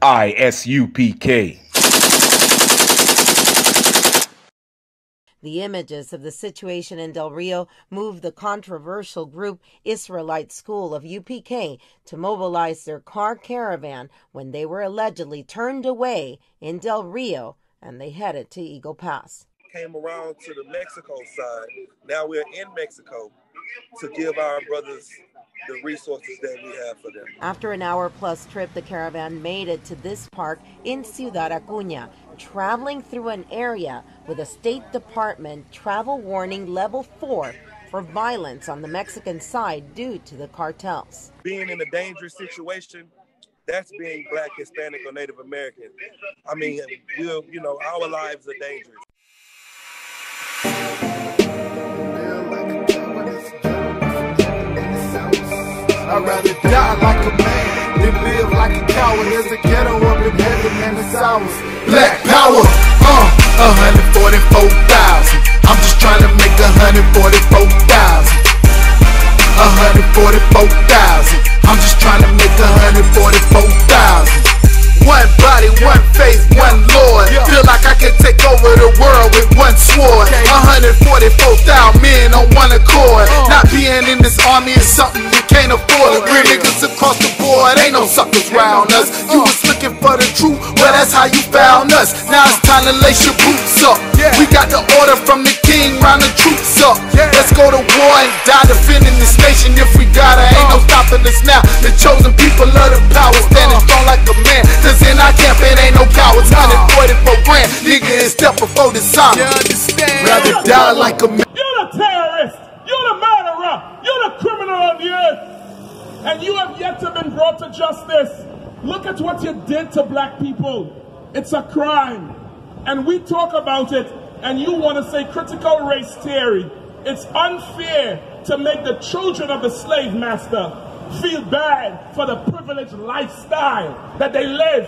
ISUPK. The images of the situation in Del Rio moved the controversial group Israelite School of UPK to mobilize their car caravan when they were allegedly turned away in Del Rio and they headed to Eagle Pass. Came around to the Mexico side. Now we're in Mexico to give our brothers the resources that we have for them. After an hour plus trip, the caravan made it to this park in Ciudad Acuña, traveling through an area with a State Department travel warning level 4 for violence on the Mexican side due to the cartels. Being in a dangerous situation, that's being black, Hispanic, or Native American. I mean, we'll, you know, our lives are dangerous. I'd rather die like a man than live like a coward. There's a ghetto up in heaven and it's ours. Black power, uh, 144,000. I'm just trying to make 144,000. 144,000. I'm just trying to make 144,000. One body, one faith, one Lord. Feel like I can take over the world with one sword. 144,000 men on one accord. Not being in this army is something suckers round us. You was looking for the truth, well that's how you found us. Now it's time to lace your boots up. We got the order from the king, round the troops up. Let's go to war and die defending this nation if we gotta. Ain't no uh. stopping us now. The chosen people of the power, standing uh. strong like a man. Cause in our camp it ain't no cowards. Uh. 144 grand, nigga is step before the sign. Rather die like a man. You're the terrorist. You're the murderer. You're the criminal of the earth. And you have yet to be brought to justice. Look at what you did to black people. It's a crime. And we talk about it, and you want to say critical race theory. It's unfair to make the children of the slave master feel bad for the privileged lifestyle that they live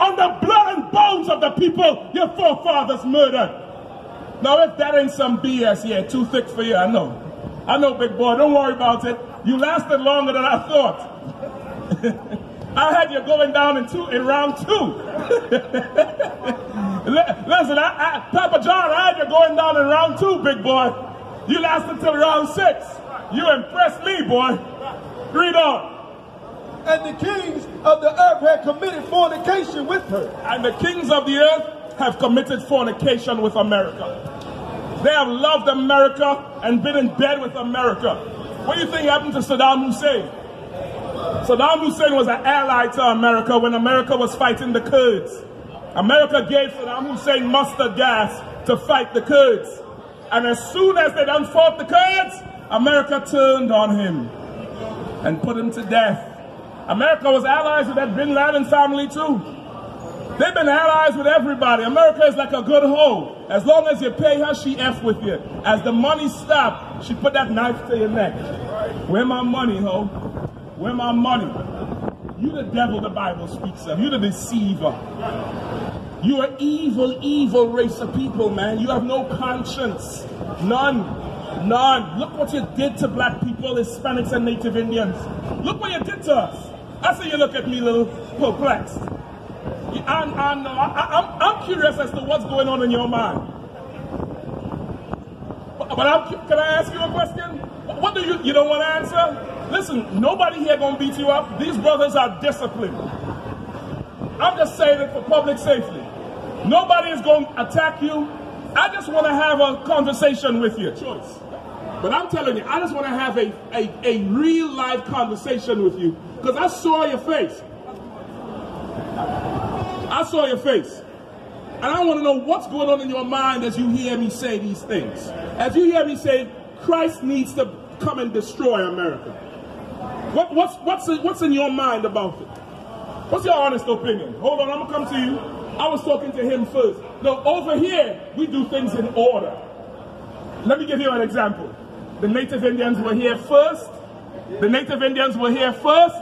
on the blood and bones of the people your forefathers murdered. Now, if that ain't some BS, yeah, too thick for you, I know. I know, big boy, don't worry about it. You lasted longer than I thought. I had you going down in two in round two. Listen, I, I, Papa John, I had you going down in round two, big boy. You lasted till round six. You impressed me, boy. Read on. And the kings of the earth had committed fornication with her. And the kings of the earth have committed fornication with America. They have loved America and been in bed with America. What do you think happened to Saddam Hussein? Saddam Hussein was an ally to America when America was fighting the Kurds. America gave Saddam Hussein mustard gas to fight the Kurds. And as soon as they done fought the Kurds, America turned on him and put him to death. America was allies with that Bin Laden family too. They've been allies with everybody. America is like a good hoe. As long as you pay her, she F with you. As the money stop, she put that knife to your neck. Where my money, hoe? Where my money? You the devil the Bible speaks of. You the deceiver. You are evil, evil race of people, man. You have no conscience. None. None. Look what you did to black people, Hispanics and Native Indians. Look what you did to us. I see you look at me a little perplexed. I'm, uh, I'm, I'm, I'm curious as to what's going on in your mind. But, but I'm, can I ask you a question? What do you, you don't want to answer? Listen, nobody here gonna beat you up. These brothers are disciplined. I'm just saying it for public safety. Nobody is going to attack you. I just want to have a conversation with you. Choice. But I'm telling you, I just want to have a, a, a real life conversation with you because I saw your face. I saw your face. And I want to know what's going on in your mind as you hear me say these things. As you hear me say, Christ needs to come and destroy America. What, what's, what's, what's in your mind about it? What's your honest opinion? Hold on, I'm going to come to you. I was talking to him first. No, over here, we do things in order. Let me give you an example. The Native Indians were here first. The Native Indians were here first.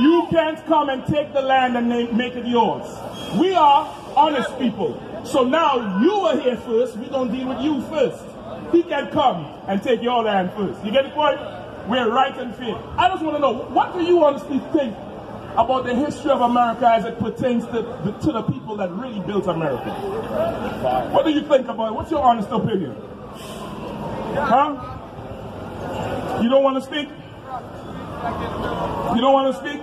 You can't come and take the land and make it yours. We are honest people. So now you are here first. We're going to deal with you first. He can come and take your land first. You get the point? We're right and fair. I just want to know, what do you honestly think about the history of America as it pertains to the, to the people that really built America. What do you think about it? What's your honest opinion? Huh? You don't want to speak? You don't want to speak?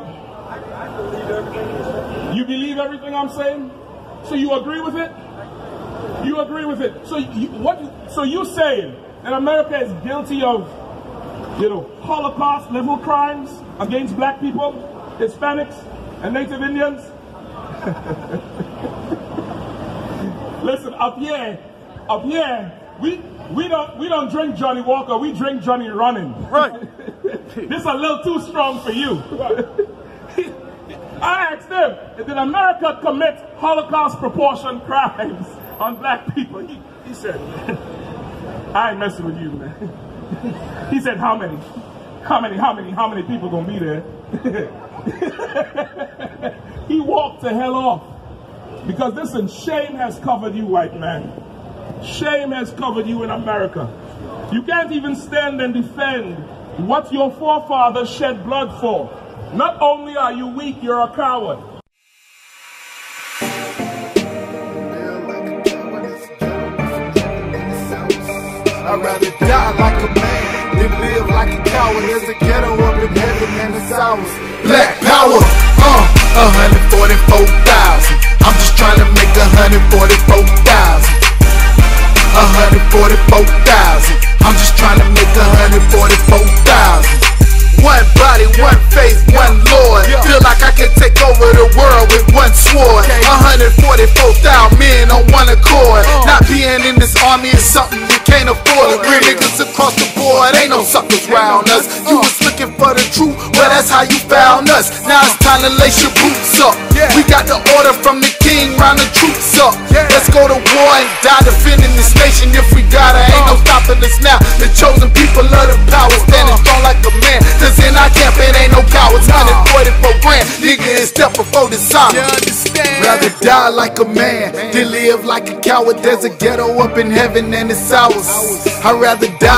You believe everything I'm saying? So you agree with it? You agree with it? So you, what? So you saying that America is guilty of, you know, Holocaust level crimes against black people, Hispanics, and Native Indians? Listen, up here, up here, we we don't we don't drink Johnnie Walker, we drink Johnny Running. Right. this is a little too strong for you. I asked him, did America commit Holocaust proportion crimes on black people? He, he said, I ain't messing with you, man. he said, how many? How many, how many, how many people gonna be there? he walked the hell off. Because listen, shame has covered you, white man. Shame has covered you in America. You can't even stand and defend what your forefathers shed blood for. Not only are you weak, you're a coward. I'd rather die like a man than live like a coward. There's a ghetto up in heaven and it's ours. Black power, uh, 144,000. I'm just trying to make 144,000. 144,000. I'm just trying to make 144,000. One body, one faith, one Lord. Feel like I can take over the world with one sword. 144,000 men on one accord. Not being in this army is something you can't afford. Real niggas across the board, ain't no suckers round us. You was looking for the truth, well that's how you found us. Now it's time to lace your boots up. We got the order from the king, round the troops up. Let's go to war and die defending this nation if we gotta. Ain't no stopping us now. The chosen people of the power, standing strong like a man. Cause in our camp it ain't no cowards. 144 grand, nigga is step before the sign. Rather die like a man than live like a coward. There's a ghetto up in heaven and it's ours. I'd rather die.